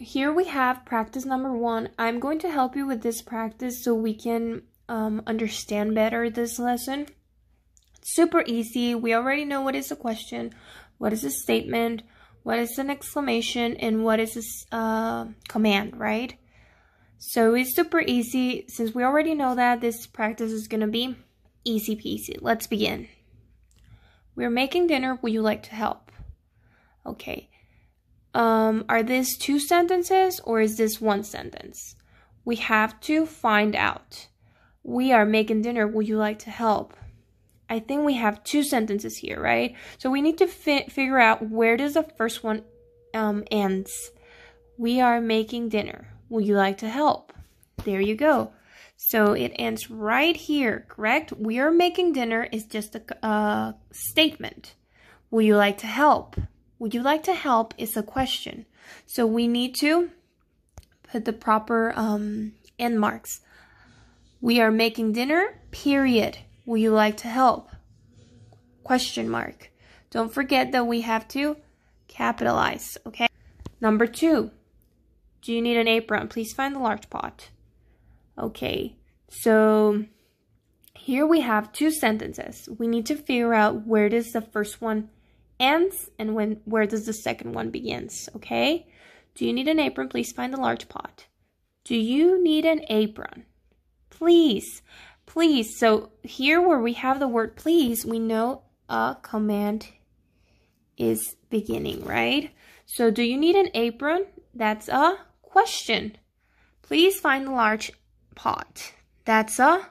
here we have practice number one. I'm going to help you with this practice so we can um, understand better this lesson. Super easy. We already know what is a question, what is a statement, what is an exclamation, and what is a uh, command, right? So it's super easy. Since we already know that, this practice is going to be easy peasy. Let's begin. We're making dinner. Would you like to help? Okay. Um, are these two sentences or is this one sentence? We have to find out. We are making dinner. Would you like to help? I think we have two sentences here, right? So we need to fi figure out where does the first one um, ends. We are making dinner. Would you like to help? There you go. So it ends right here, correct? We are making dinner is just a uh, statement. Would you like to help? Would you like to help is a question. So we need to put the proper um, end marks. We are making dinner, period. Would you like to help? Question mark. Don't forget that we have to capitalize, okay? Number two, do you need an apron? Please find the large pot. Okay, so here we have two sentences. We need to figure out where does the first one ends and when where does the second one begins, okay? Do you need an apron? Please find the large pot. Do you need an apron? Please, please. So here where we have the word please, we know a command is beginning, right? So do you need an apron? That's a Question. Please find the large pot. That's a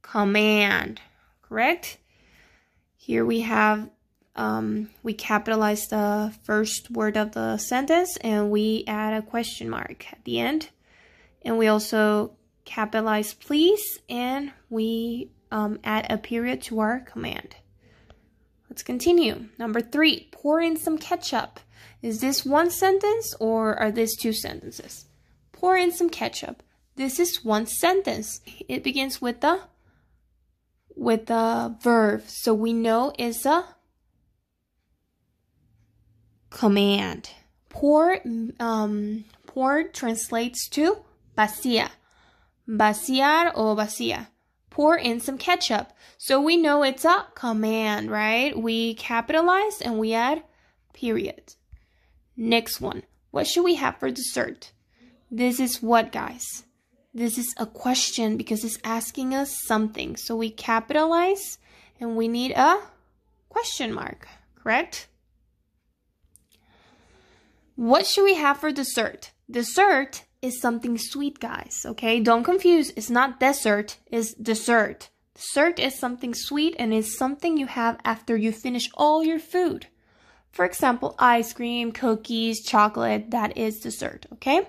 command, correct? Here we have, um, we capitalize the first word of the sentence and we add a question mark at the end. And we also capitalize please and we um, add a period to our command. Let's continue. Number three, pour in some ketchup. Is this one sentence or are these two sentences? Pour in some ketchup. This is one sentence. It begins with the with the verb. So we know it's a command. Pour um pour translates to vacía. Vaciar or vacía. Pour in some ketchup. So we know it's a command, right? We capitalize and we add period. Next one. What should we have for dessert? This is what, guys? This is a question because it's asking us something. So we capitalize and we need a question mark, correct? What should we have for dessert? Dessert is something sweet, guys, okay? Don't confuse. It's not dessert, it's dessert. Dessert is something sweet and is something you have after you finish all your food. For example, ice cream, cookies, chocolate, that is dessert, okay?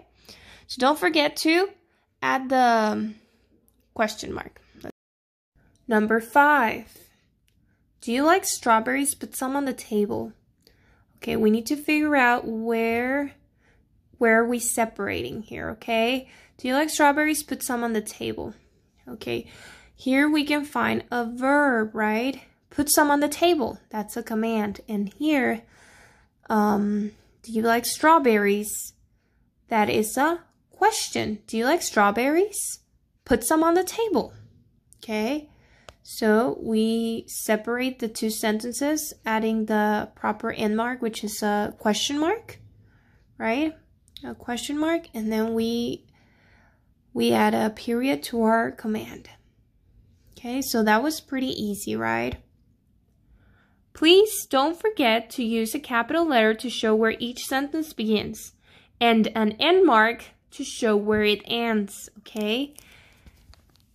So don't forget to add the um, question mark. Number five. Do you like strawberries? Put some on the table. Okay, we need to figure out where where are we separating here, okay? Do you like strawberries? Put some on the table. Okay, here we can find a verb, right? Put some on the table. That's a command. And here um, do you like strawberries? That is a question. Do you like strawberries? Put some on the table. Okay. So we separate the two sentences, adding the proper end mark, which is a question mark, right? A question mark, and then we we add a period to our command. Okay, so that was pretty easy, right? Please don't forget to use a capital letter to show where each sentence begins and an end mark to show where it ends, okay?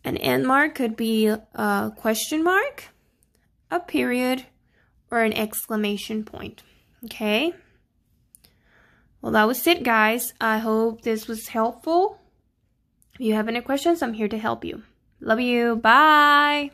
An end mark could be a question mark, a period, or an exclamation point, okay? Well, that was it, guys. I hope this was helpful. If you have any questions, I'm here to help you. Love you. Bye.